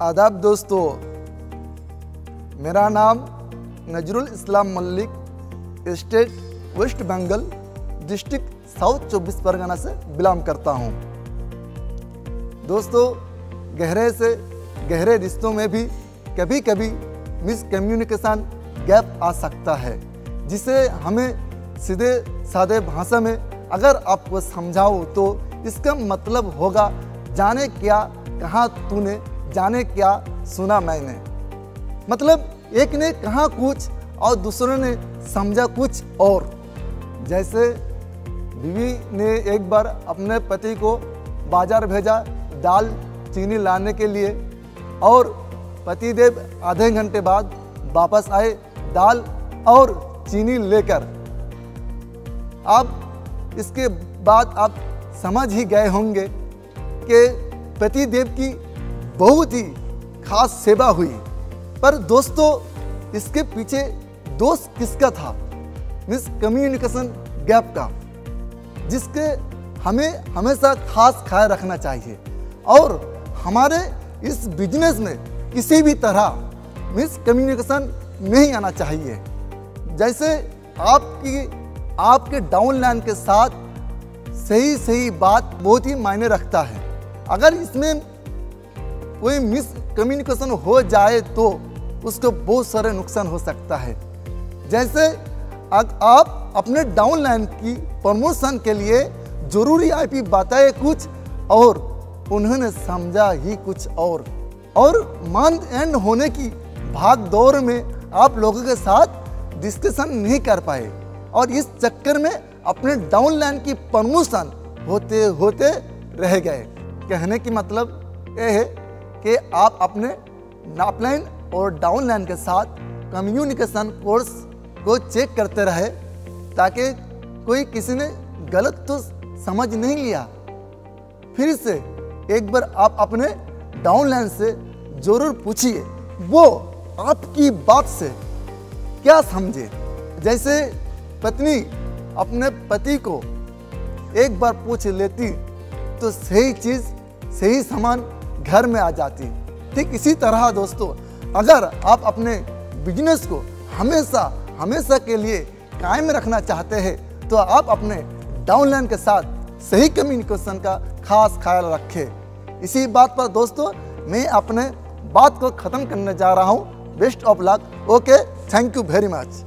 आदाब दोस्तों, मेरा नाम Nazrul Islam Mallik, state waste Bengal, district south चौबीस परगना से बिलोंग करता हूँ। दोस्तों, गहरे से गहरे रिश्तों में भी कभी कभी मिसकम्युनिकेशन गैप आ सकता है, जिसे हमें सीधे सादे भाषा में अगर आपको समझाओ तो इसका मतलब होगा, जाने क्या, कहा तूने जाने क्या सुना मैंने। मतलब एक ने कहा कुछ और दूसरे ने समझा कुछ और। जैसे बीवी ने एक बार अपने पति को बाज़ार भेजा दाल चीनी लाने के लिए और पतिदेव आधे घंटे बाद वापस आए दाल और चीनी लेकर। अब इसके बाद आप समझ ही गए होंगे कि पतिदेव की बहुत ही खास सेवा हुई। पर दोस्तों, इसके पीछे दोष किसका था? मिस कम्युनिकेशन गैप का। जिसके हमें हमेशा खास ख्याल रखना चाहिए। और हमारे इस बिज़नेस में किसी भी तरह मिस कम्युनिकेशन नहीं आना चाहिए। जैसे आपकी, आपके डाउनलाइन के साथ सही सही बात बहुत ही मायने रखता है। अगर इसमें कोई मिस कम्युनिकेशन हो जाए तो उसको बहुत सारे नुकसान हो सकता है। जैसे आप अपने डाउनलाइन की प्रमोशन के लिए ज़रूरी आईपी बताए कुछ और, उन्होंने समझा ही कुछ और। और मंथ एंड होने की भाग दौड़ में आप लोगों के साथ डिस्कशन नहीं कर पाए। और इस चक्कर में अपने डाउनलाइन की प्रमोशन होते होते रह गए। कहने की मतलब यह है कि आप अपने नापलाइन और डाउनलाइन के साथ कम्युनिकेशन कोर्स को चेक करते रहे, ताकि कोई किसी ने गलत तो समझ नहीं लिया। फिर से एक बार आप अपने डाउनलाइन से ज़रूर पूछिए, वो आपकी बात से क्या समझे? जैसे पत्नी अपने पति को एक बार पूछ लेती तो सही चीज़, सही सामान घर में आ जाती है। ठीक इसी तरह दोस्तों, अगर आप अपने बिज़नेस को हमेशा हमेशा के लिए कायम रखना चाहते हैं तो आप अपने डाउनलाइन के साथ सही कम्युनिकेशन का खास ख्याल रखें। इसी बात पर दोस्तों, मैं अपने बात को ख़त्म करने जा रहा हूँ। Best of luck okay thank you very much